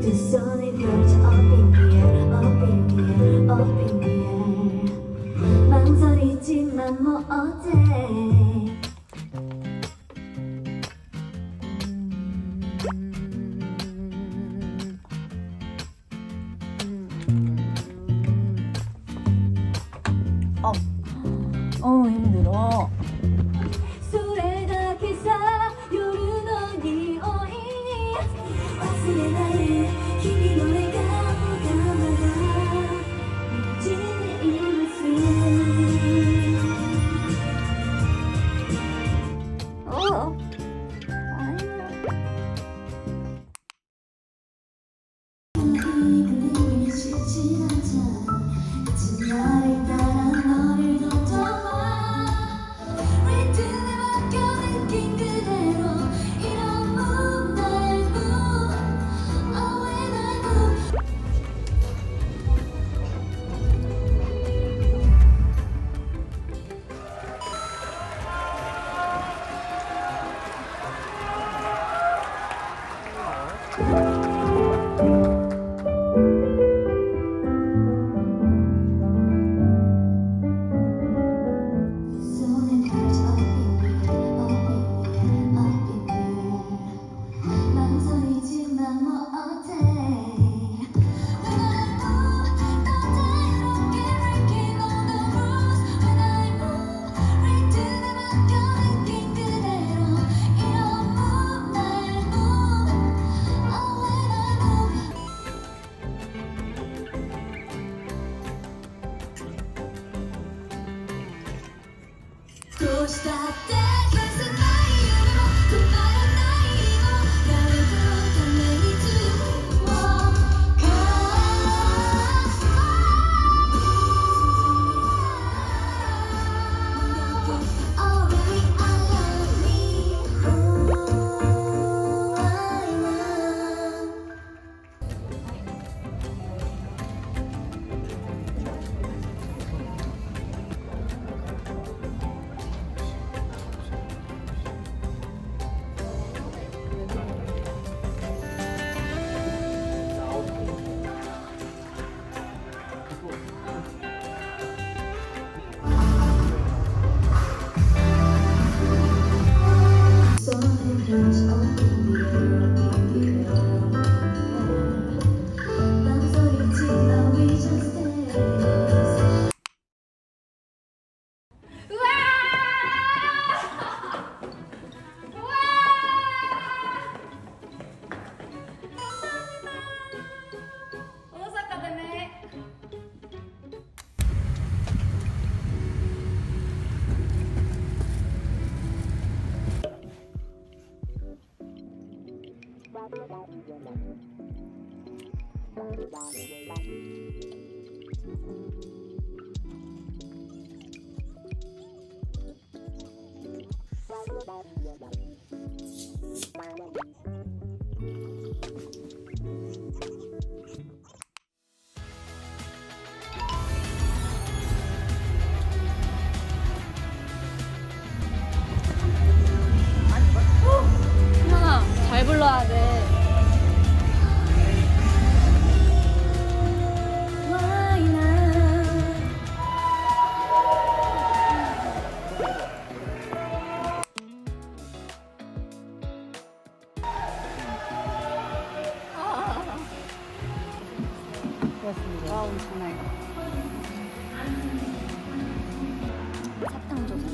The sun is birds up in the air, up in the air, up in the air. 망설이지만 뭐 어때? 어, 어 힘들어. Yeah. Thank you. どうしたって Bye. 수고하셨습니다. 와, 엄청나요. 사탕 조각.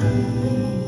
Thank you.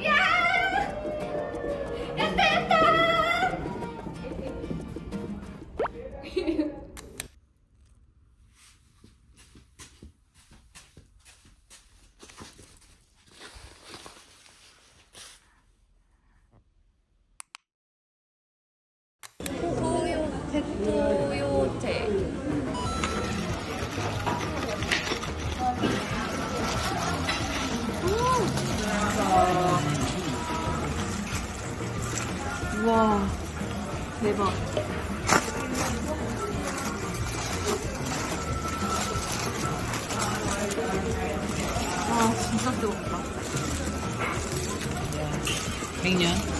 와 대박. 와 진짜 뜨겁다. 백년?